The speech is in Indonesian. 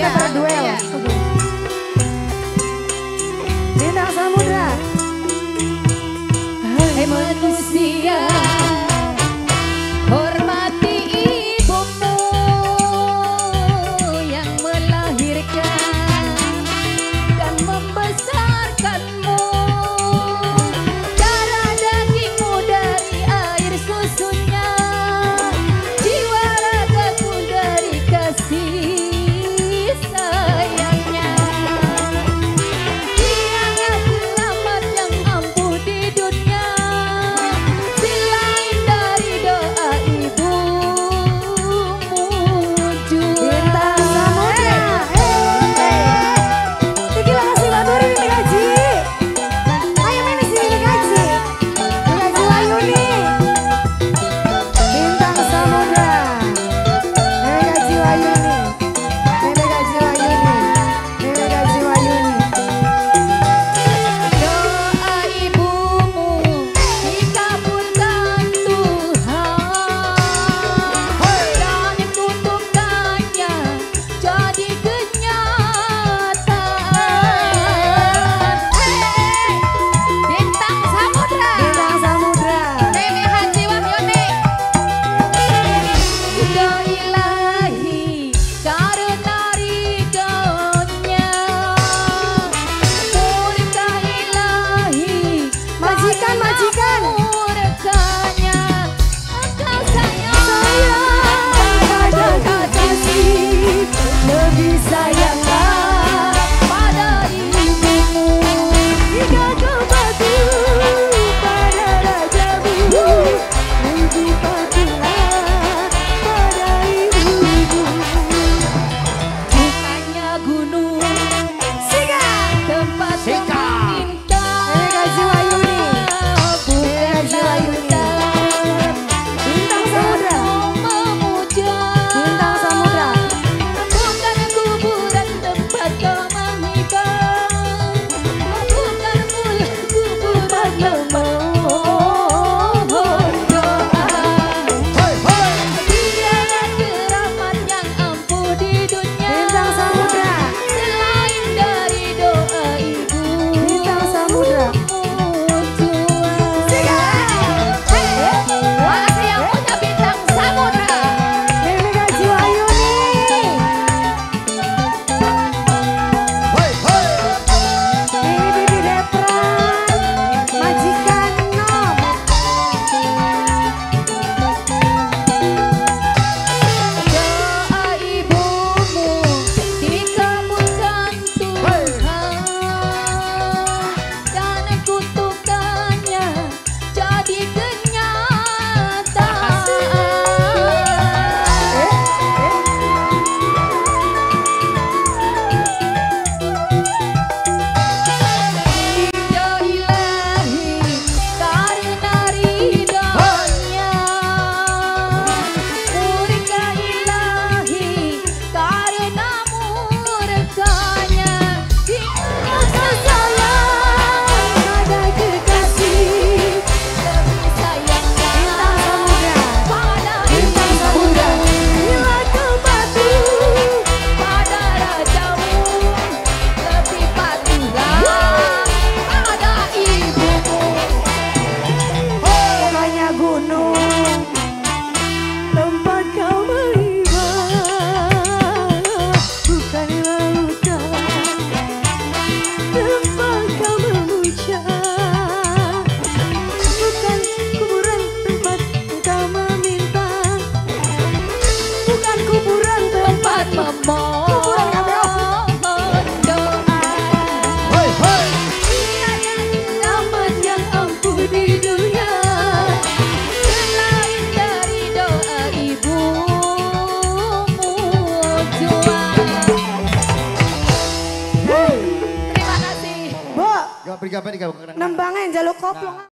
kita iya. berdua 大哥 Nembangnya jaluk koplong.